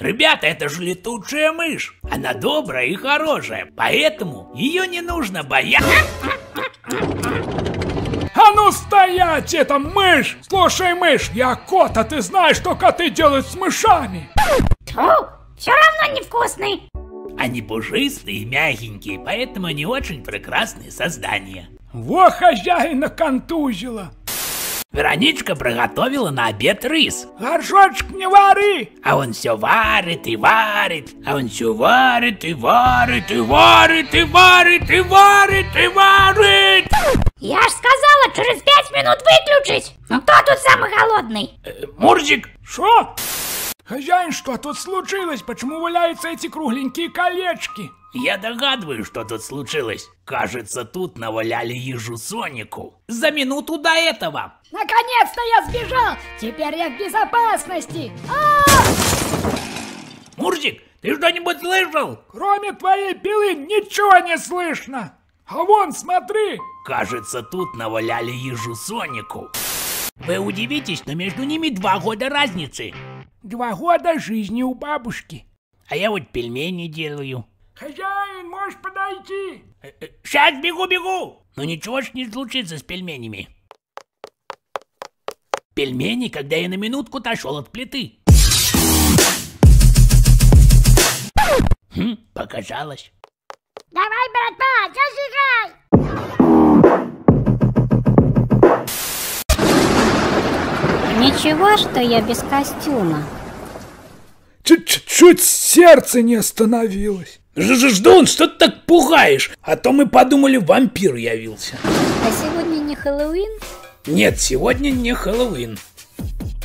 Ребята, это же летучая мышь. Она добрая и хорошая, поэтому ее не нужно бояться. А ну стоять, это мышь! Слушай, мышь, я кот, а ты знаешь, что коты делают с мышами? Тьфу, все равно невкусный. Они пушистые и мягенькие, поэтому они очень прекрасные создания. Во хозяина контузила. Вероничка приготовила на обед рис. Горшочек не вари! А он все варит и варит, а он все варит и варит и варит и варит и варит и варит. Я ж сказала через пять минут выключить. Ну кто тут самый голодный? Э, Мурзик, Что? Хозяин, что тут случилось? Почему валяются эти кругленькие колечки? Я догадываюсь, что тут случилось. Кажется, тут наваляли ежу Сонику. За минуту до этого. Наконец-то я сбежал! Теперь я в безопасности! А! Мурзик, ты что-нибудь слышал? Кроме твоей пилы ничего не слышно. А вон, смотри! Кажется, тут наваляли ежу Сонику. Вы удивитесь, но между ними два года разницы. Два года жизни у бабушки. А я вот пельмени делаю. Хозяин, можешь подойти? Сейчас бегу-бегу! Но ничего ж не случится с пельменями. Пельмени, когда я на минутку отошел от плиты. Хм, показалось. Давай, братва, зажигай! Ничего, что я без костюма. Чуть-чуть сердце не остановилось. Ждун, что ты так пугаешь? А то мы подумали, вампир явился. А сегодня не Хэллоуин? Нет, сегодня не Хэллоуин.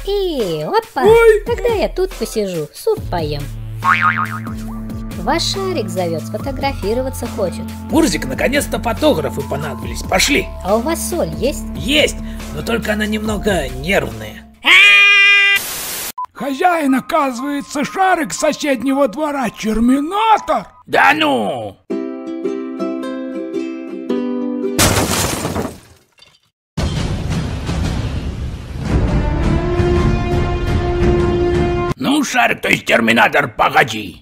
И, опа, Ой. тогда я тут посижу, суп поем. Ваш шарик зовет, сфотографироваться хочет. Мурзик, наконец-то фотографы понадобились. Пошли. А у вас соль есть? Есть, но только она немного нервная. Хозяин, оказывается, шарик соседнего двора Терминатор. Да ну! Ну, шарик, то есть терминатор, погоди.